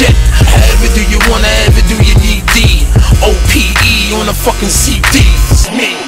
shit. However do you wanna, ever do you need D? OPE on a fucking CD. It's me.